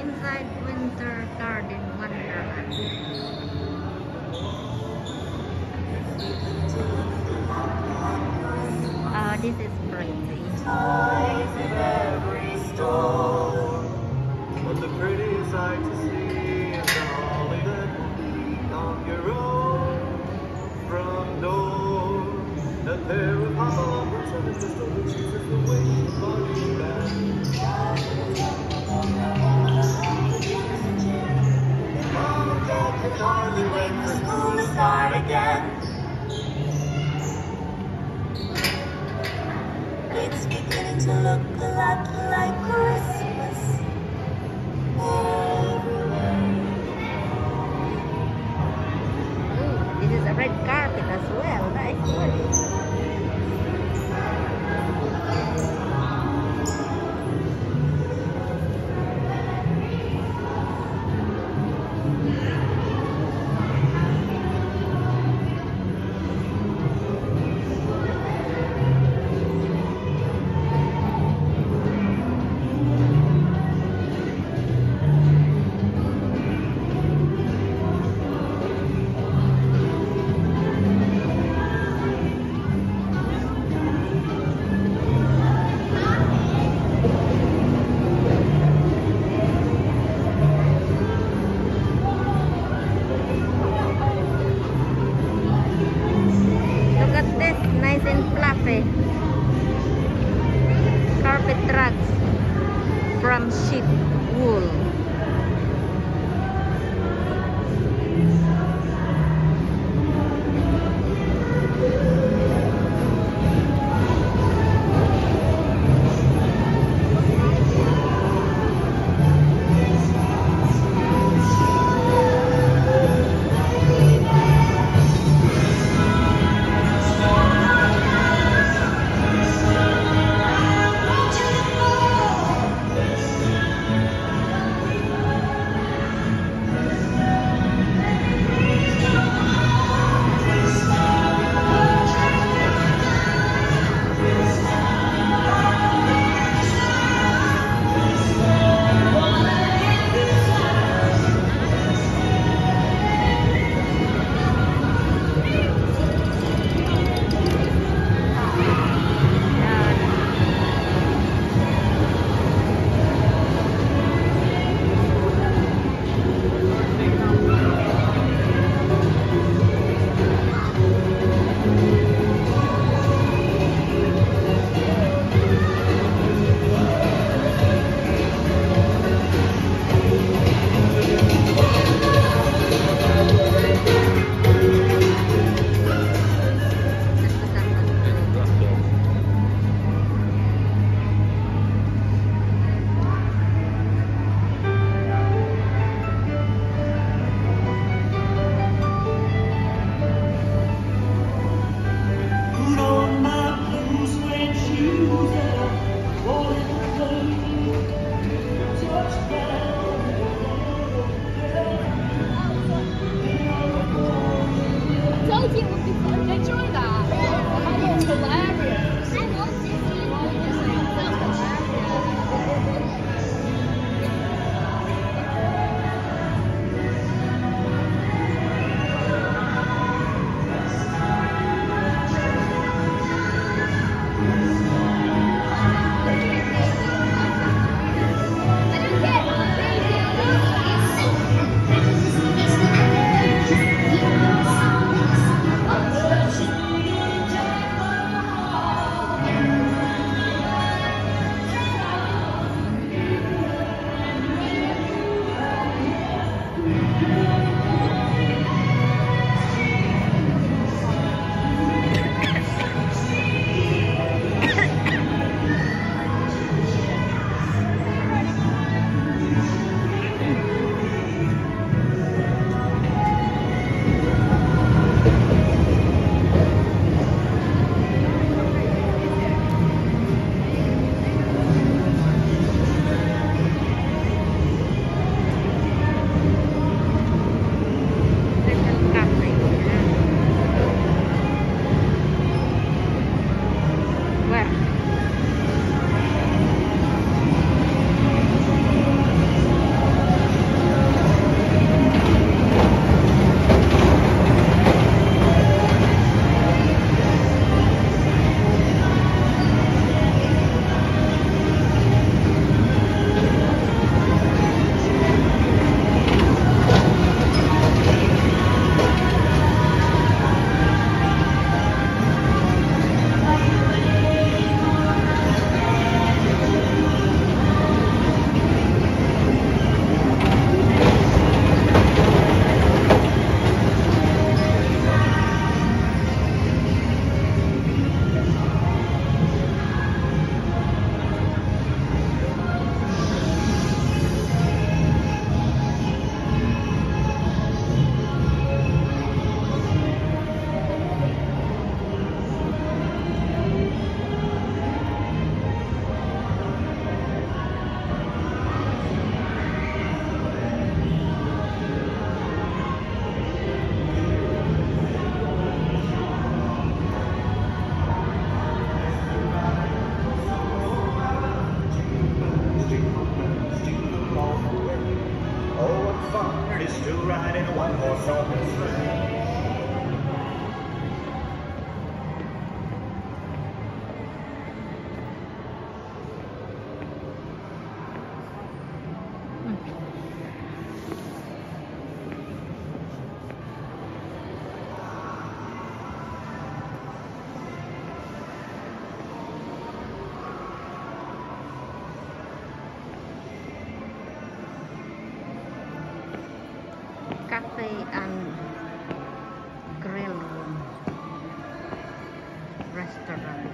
inside Winter Garden Wonderland. Oh, this is pretty. Toys in every store. The prettiest sight to see to look a lot like Christmas. Ooh, this is a red carpet as well. Is from riding a one horse cafe and grill room restaurant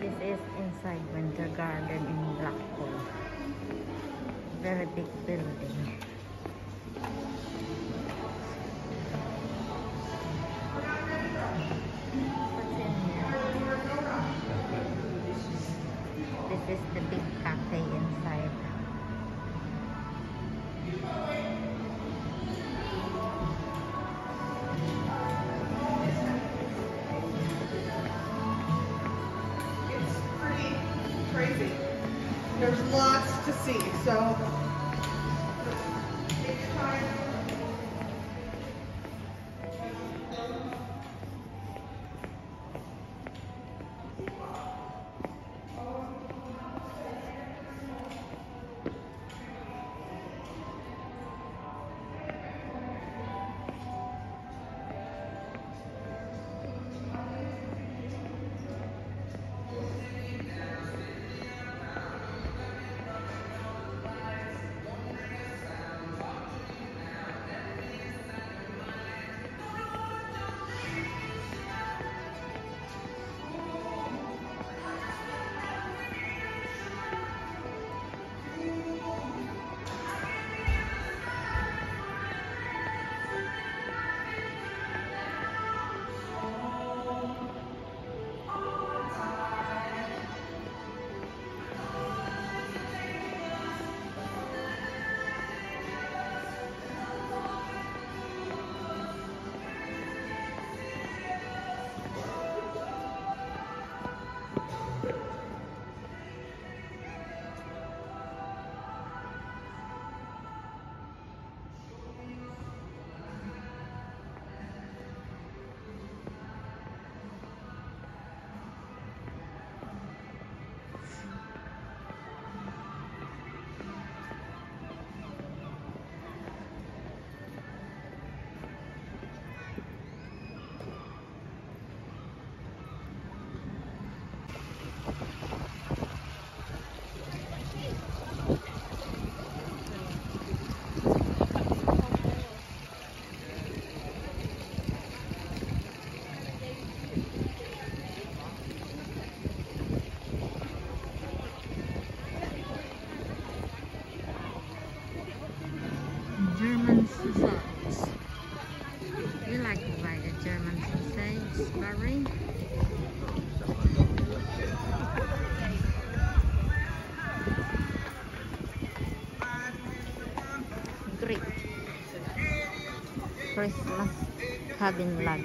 this is inside winter garden in blackpool. Very big building is the big cafe inside. It's pretty crazy. There's lots to see, so Christmas cabin log.